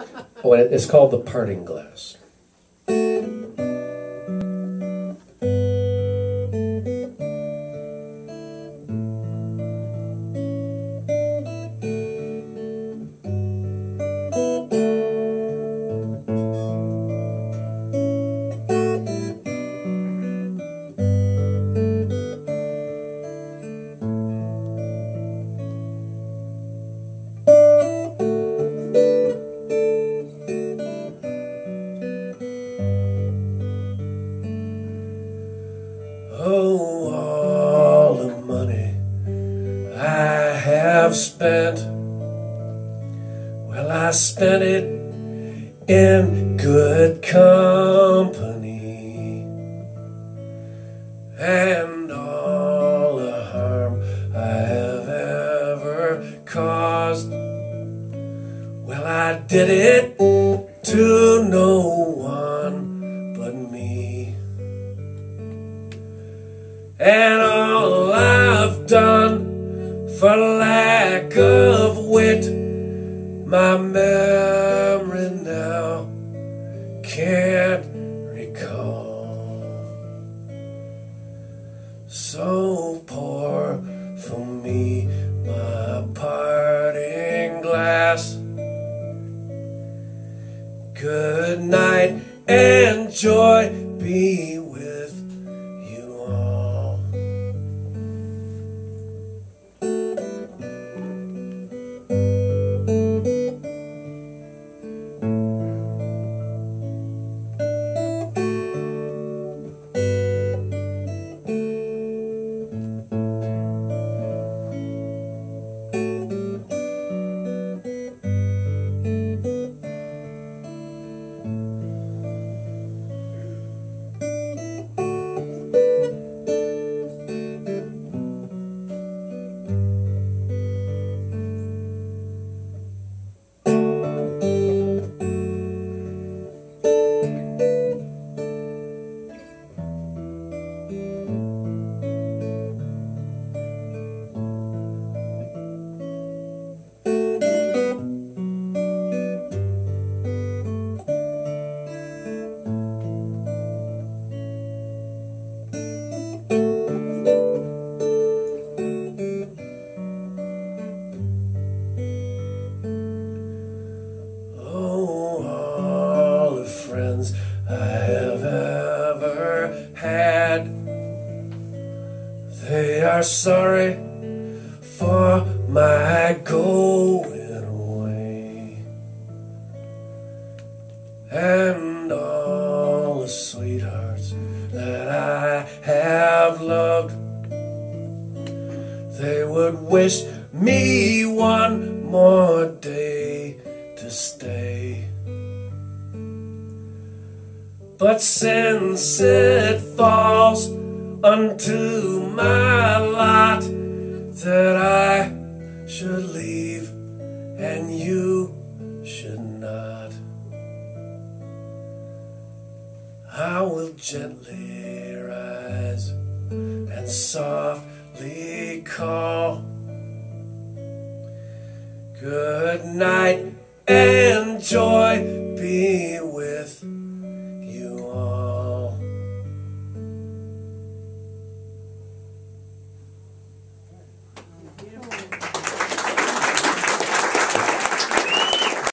And it's called the parting glass. All the money I have spent. Well, I spent it in good company. And all the harm I have ever caused. Well, I did it to no one And all I've done for lack of wit, my memory now can't recall. So pour for me my parting glass. Good night and joy be they are sorry for my going away. And all the sweethearts that I have loved, they would wish me one more day to stay. But since it falls unto my lot that I should leave and you should not, I will gently rise and softly call. Good night and joy be